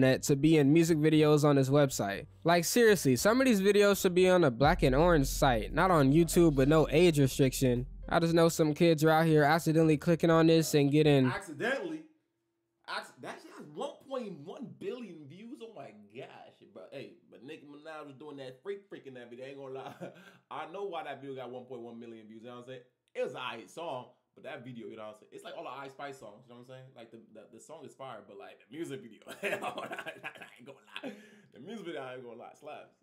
to be in music videos on his website. Like seriously, some of these videos should be on a black and orange site, not on YouTube with no age restriction. I just know some kids are out here accidentally clicking on this and getting accidentally. That shit has 1.1 billion views. Oh my gosh, bro. Hey, but Nicki Minaj was doing that freak freaking that video. I ain't gonna lie. I know why that video got 1.1 million views. You know what I'm saying? It was a alright song, but that video, you know what I'm saying? It's like all the Ice Spice songs. You know what I'm saying? Like the the, the song is fire, but like the music video, I ain't gonna lie. The music video, I ain't gonna lie, slaps.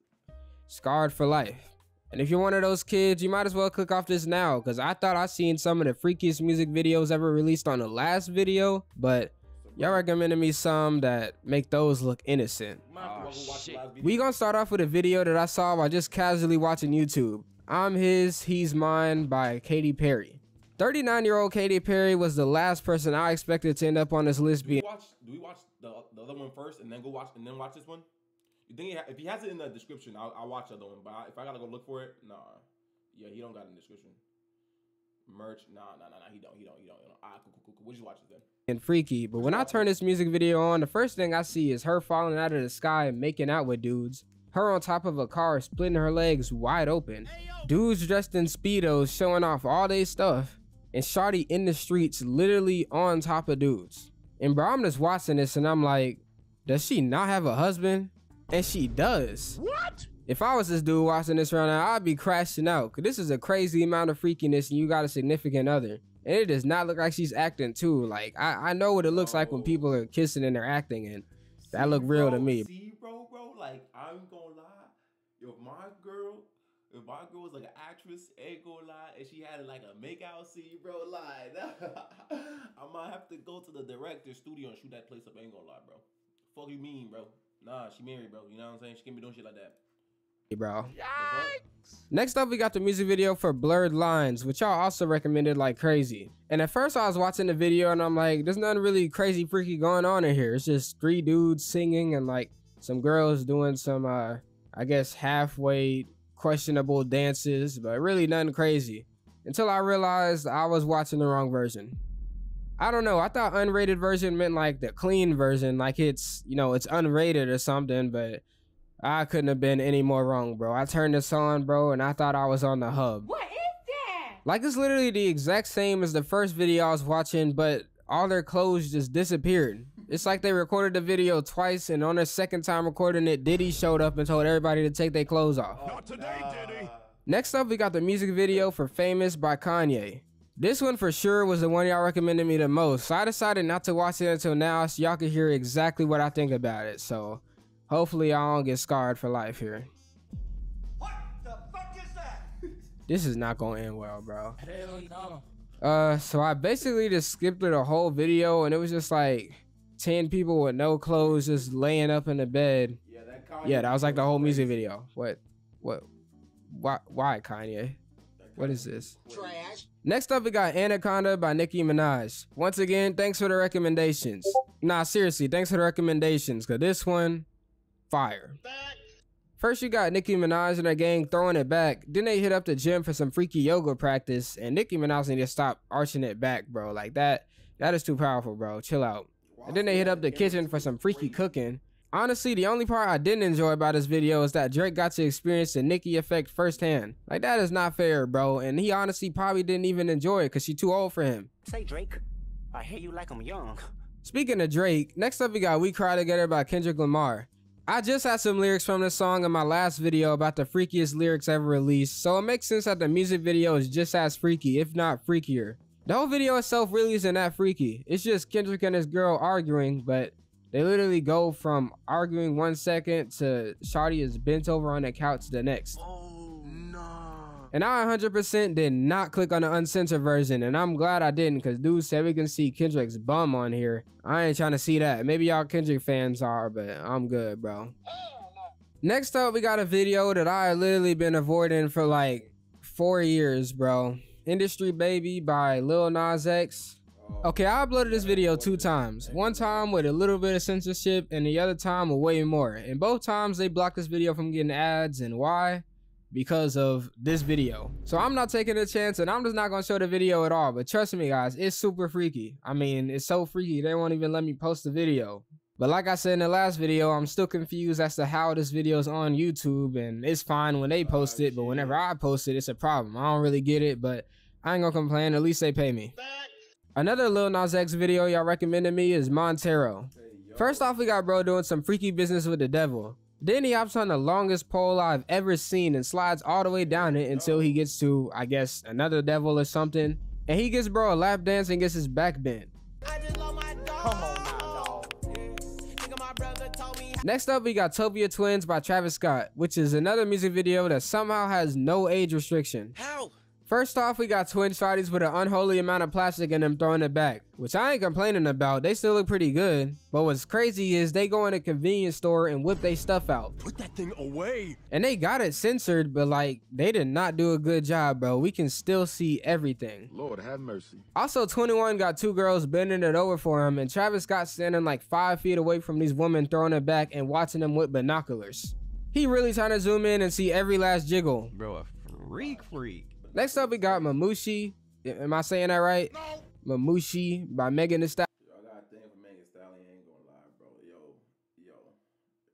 scarred for life. And if you're one of those kids, you might as well click off this now, because I thought I seen some of the freakiest music videos ever released on the last video, but y'all recommended me some that make those look innocent. You might have to go oh, watch the last video. We gonna start off with a video that I saw while just casually watching YouTube. I'm His, He's Mine by Katy Perry. 39 year old Katy Perry was the last person I expected to end up on this list Do we watch? Do we watch the, the other one first and then go watch and then watch this one? You think he ha- if he has it in the description, I'll, I'll watch the other one. But I, if I gotta go look for it, nah. Yeah, he don't got it in the description. Merch, nah, nah, nah, nah. He don't. He don't. He don't. He don't. Ah, cool, cool, cool, cool. We'll just watch it then. and freaky, but when I turn this music video on, the first thing I see is her falling out of the sky and making out with dudes. Her on top of a car, splitting her legs wide open. Dudes dressed in speedos showing off all their stuff, and Shawty in the streets, literally on top of dudes. And bro, I'm just watching this, and I'm like, does she not have a husband? And she does. What? If I was this dude watching this right now, I'd be crashing out. Cause this is a crazy amount of freakiness and you got a significant other. And it does not look like she's acting too. Like I, I know what it looks like when people are kissing and they're acting and that look real to me. See, bro, bro. Like I'm gonna lie. If my girl, if my girl was like an actress, ain't gonna lie, and she had like a makeout scene, bro, like I might have to go to the director's studio and shoot that place up. Ain't gonna lie, bro. Fuck you mean, bro? Nah, she married, bro. You know what I'm saying? She can't be doing shit like that. Bro. The fuck? Next up, we got the music video for Blurred Lines, which y'all also recommended like crazy. And at first, I was watching the video and I'm like, there's nothing really crazy, freaky going on in here. It's just three dudes singing and like some girls doing some, uh, I guess, halfway questionable dances, but really nothing crazy. Until I realized I was watching the wrong version. I don't know. I thought unrated version meant like the clean version, like it's, you know, it's unrated or something, but I couldn't have been any more wrong, bro. I turned this on, bro, and I thought I was on the hub. What is that? Like it's literally the exact same as the first video I was watching, but all their clothes just disappeared. It's like they recorded the video twice, and on their second time recording it, Diddy showed up and told everybody to take their clothes off. Not today, Diddy. Next up, we got the music video for Famous by Kanye. This one for sure was the one y'all recommended me the most, so I decided not to watch it until now so y'all could hear exactly what I think about it. So hopefully y'all don't get scarred for life here. What the fuck is that? This is not gonna end well, bro. Hell no. Uh, so I basically just skipped through the whole video, and it was just like ten people with no clothes just laying up in the bed. Yeah, that Kanye Yeah, that was like the whole music video. What? What? Why? Why Kanye? What is this? Trash. Next up, we got Anaconda by Nicki Minaj. Once again, thanks for the recommendations. Nah, seriously, thanks for the recommendations, cause this one, fire. First, you got Nicki Minaj and her gang throwing it back. Then they hit up the gym for some freaky yoga practice, and Nicki Minaj need to stop arching it back, bro. Like that, that is too powerful, bro. Chill out. And then they hit up the kitchen for some freaky cooking. Honestly, the only part I didn't enjoy about this video is that Drake got to experience the Nicki effect firsthand. Like that is not fair, bro. And he honestly probably didn't even enjoy it because she too old for him. Say, Drake, I hear you like I'm young. Speaking of Drake, next up we got We Cry Together by Kendrick Lamar. I just had some lyrics from this song in my last video about the freakiest lyrics ever released, so it makes sense that the music video is just as freaky, if not freakier. The whole video itself really isn't that freaky. It's just Kendrick and his girl arguing, but they literally go from arguing one second to Shawty is bent over on the couch the next. Oh no. And I 100% did not click on the uncensored version, and I'm glad I didn't, because dude said we can see Kendrick's bum on here. I ain't trying to see that. Maybe y'all Kendrick fans are, but I'm good, bro. Next up, we got a video that I literally been avoiding for like four years, bro. Industry Baby by Lil Nas X. Okay, I uploaded this video two times. One time with a little bit of censorship, and the other time with way more. And both times they blocked this video from getting ads, and why? because of this video. So I'm not taking a chance and I'm just not gonna show the video at all. But trust me guys, it's super freaky. I mean, it's so freaky, they won't even let me post the video. But like I said in the last video, I'm still confused as to how this video is on YouTube, and it's fine when they post it, but whenever I post it, it's a problem. I don't really get it, but I ain't gonna complain. At least they pay me. Another Lil Nas X video y'all recommended me is Montero. First off, we got bro doing some freaky business with the devil. Then he hops on the longest pole I've ever seen and slides all the way down it until he gets to, I guess, another devil or something. And he gives bro a lap dance and gets his back bent. Come on now, dog. Next up, we got Topia Twins by Travis Scott, which is another music video that somehow has no age restriction. How? First off, we got twin shotties with an unholy amount of plastic in them throwing it back, which I ain't complaining about. They still look pretty good. But what's crazy is they go in a convenience store and whip they stuff out. Put that thing away. And they got it censored, but like they did not do a good job, bro. We can still see everything. Lord have mercy. Also, 21 got two girls bending it over for him, and Travis Scott standing like five feet away from these women throwing it back and watching them with binoculars. He really trying to zoom in and see every last jiggle. Bro, a freak freak. Next up, we got Mamushi. Am I saying that right? Mamushi by Megan Thee Stallion. Yo, I got a thing for Megan Thee Stallion. Ain't gonna lie, bro. Yo, yo,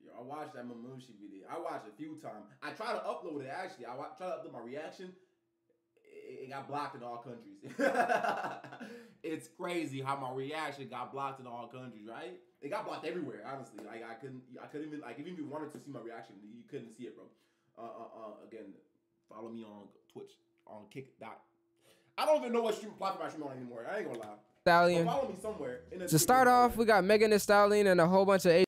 yo. I watched that Mamushi video. I watched it a few times. I tried to upload it actually. I tried to upload my reaction. It, it got blocked in all countries. it's crazy how my reaction got blocked in all countries, right? It got blocked everywhere. Honestly, like I couldn't, I couldn't even like if you wanted to see my reaction, you couldn't see it, bro. Uh, uh, uh. Again, follow me on Twitch on Kick dot. I don't even know what stream platform I stream on anymore. I ain't gonna lie. Stallion. follow me somewhere. To start off, we got Megan Thee Stallion and a whole bunch of Asian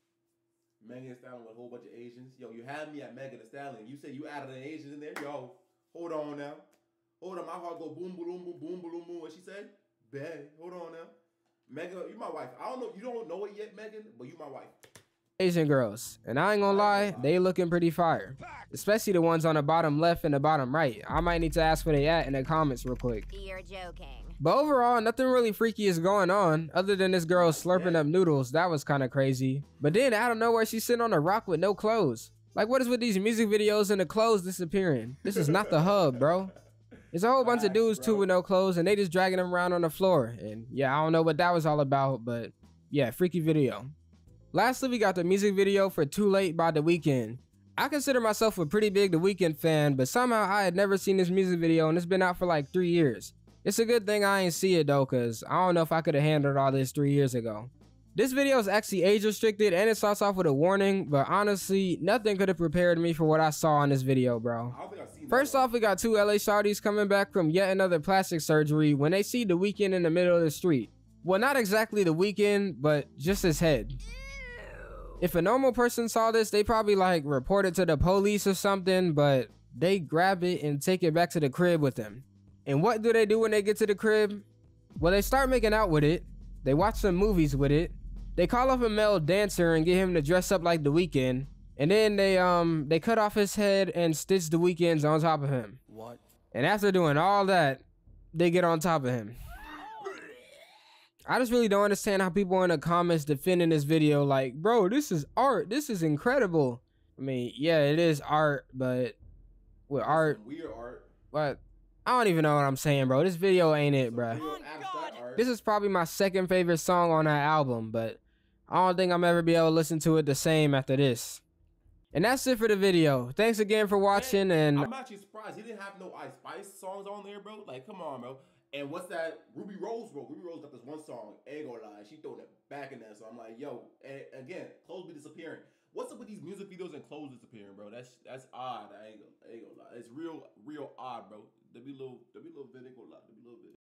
Megan Thee Stallion with a whole bunch of Asians. Yo, you had me at Megan Thee Stallion. You said you added an Asian in there. Yo, hold on now. Hold on, my heart go boom, boom, boom, boom, boom, boom. What she said? Bad. Hold on now. Megan, you my wife. I don't know. You don't know it yet, Megan, but you my wife. Asian girls. And I ain't gonna lie, they looking pretty fire. Especially the ones on the bottom left and the bottom right. I might need to ask where they at in the comments real quick. You're joking. But overall, nothing really freaky is going on, other than this girl slurping up noodles. That was kind of crazy. But then out of nowhere, she's sitting on a rock with no clothes. Like, what is with these music videos and the clothes disappearing? This is not the hub, bro. There's a whole bunch of dudes too with no clothes, and they just dragging them around on the floor. And yeah, I don't know what that was all about, but yeah, freaky video. Lastly, we got the music video for Too Late by The Weeknd. I consider myself a pretty big The Weeknd fan, but somehow I had never seen this music video and it's been out for like three years. It's a good thing I ain't see it though, cause I don't know if I could have handled all this three years ago. This video is actually age restricted and it starts off with a warning, but honestly, nothing could have prepared me for what I saw in this video, bro. I don't think I've seen First off, we got two LA shawties coming back from yet another plastic surgery when they see the Weeknd in the middle of the street. Well, not exactly the Weeknd, but just his head. If a normal person saw this, they probably like report it to the police or something, but they grab it and take it back to the crib with them. And what do they do when they get to the crib? Well, they start making out with it. They watch some movies with it. They call up a male dancer and get him to dress up like the Weeknd. And then they um they cut off his head and stitch the Weeknd's on top of him. What? And after doing all that, they get on top of him. I just really don't understand how people in the comments defending this video like, bro, this is art. This is incredible. I mean, yeah, it is art, but with Some art, weird art. but I don't even know what I'm saying, bro. This video ain't it, bro. Real abstract oh art. This is probably my second favorite song on that album, but I don't think I'm ever be able to listen to it the same after this. And that's it for the video. Thanks again for watching, and I'm actually surprised he didn't have no Ice Spice songs on there, bro. Like, come on, bro. And what's that? Rubi Rose, bro. Rubi Rose got this one song. Ain't gonna lie, she throwing it back in that. So I'm like, yo. And again, clothes be disappearing. What's up with these music videos and clothes disappearing, bro? That's that's odd. I ain't gonna, I ain't gonna lie. It's real, real odd, bro. There be little, there be little bit. Ain't gonna lie. There be little bit.